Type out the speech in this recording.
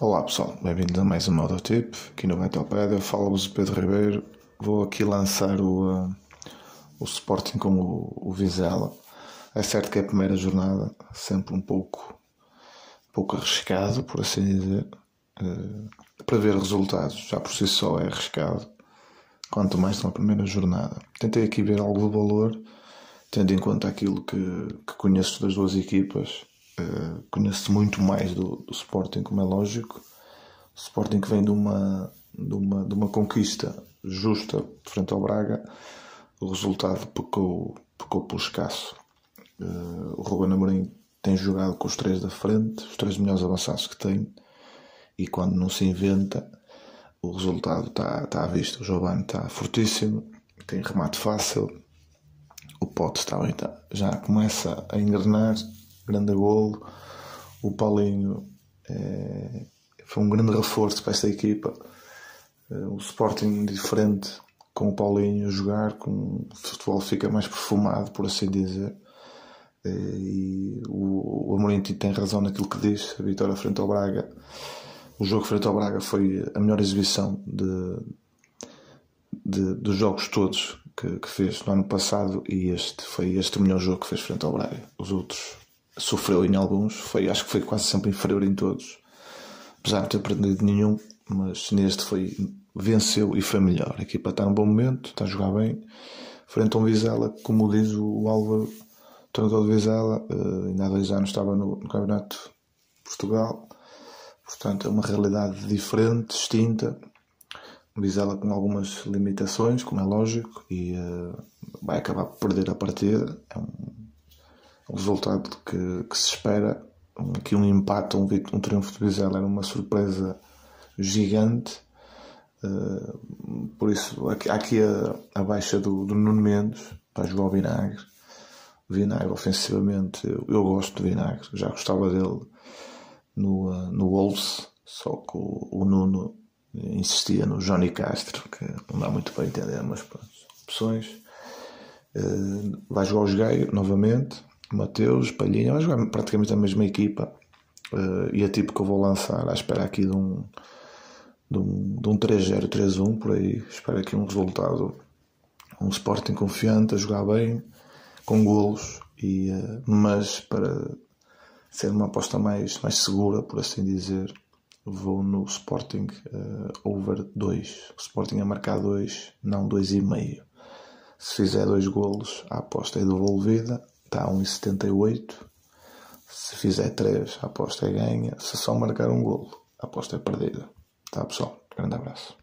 Olá pessoal, bem-vindos a mais um Mototip, aqui no Betopédia, fala-vos o Pedro Ribeiro. Vou aqui lançar o, uh, o Sporting com o, o Vizela. É certo que é a primeira jornada, sempre um pouco, um pouco arriscado, por assim dizer. Uh, para ver resultados, já por si só é arriscado, quanto mais na primeira jornada. Tentei aqui ver algo de valor, tendo em conta aquilo que, que conheço das duas equipas eh, conheço muito mais do, do, Sporting, como é lógico. O Sporting que vem de uma, de uma, de uma conquista justa frente ao Braga, o resultado pecou, pecou pelo escasso. Uh, o Ruben Amorim tem jogado com os três da frente, os três melhores avançados que tem, e quando não se inventa, o resultado está tá à vista. O Giovanni está fortíssimo, tem remate fácil, o Pote também tá, já começa a engrenar grande golo. O Paulinho é, foi um grande reforço para esta equipa. É, o Sporting diferente com o Paulinho a jogar, com o futebol fica mais perfumado, por assim dizer. É, e o, o Amorim tem razão naquilo que diz, a vitória frente ao Braga. O jogo frente ao Braga foi a melhor exibição de, de dos jogos todos que, que, fez no ano passado e este foi este o melhor jogo que fez frente ao Braga. Os outros sofreu em alguns, foi, acho que foi quase sempre inferior em todos, apesar de não ter perdido nenhum, mas neste foi venceu e foi melhor. A equipa está num bom momento, está a jogar bem. Frente a um Vizela, como diz o Álvaro, treinador de Vizela, uh, ainda há dois anos estava no, no Campeonato de Portugal, portanto é uma realidade diferente, distinta. Vizela com algumas limitações, como é lógico, e uh, vai acabar por perder a partida. É um o resultado que, que se espera. Aqui um empate, um, um triunfo de Vizela era uma surpresa gigante. Uh, por isso, aqui, aqui a, a baixa do, do Nuno Mendes para jogar o Vinagre. O Vinagre, ofensivamente, eu, eu, gosto do Vinagre, já gostava dele no, uh, no Wolves, só que o, o, Nuno insistia no Johnny Castro, que não dá muito para entender, mas pronto, opções. Uh, vai jogar o Jogueio novamente. Mateus, Palhinha, jogar praticamente a mesma equipa. Uh, e é tipo que eu vou lançar à espera aqui de um, de um, de um 3-0, 3-1 por aí. Espero aqui um resultado, um Sporting confiante, a jogar bem, com golos, e, uh, mas para ser uma aposta mais, mais segura, por assim dizer, vou no Sporting uh, over 2. O Sporting a marcar 2, não 2,5. Se fizer dois golos, a aposta é devolvida está a 1,78. Se fizer 3, a aposta é ganha. Se só marcar um golo, a aposta é perdida. Tá pessoal? Grande abraço.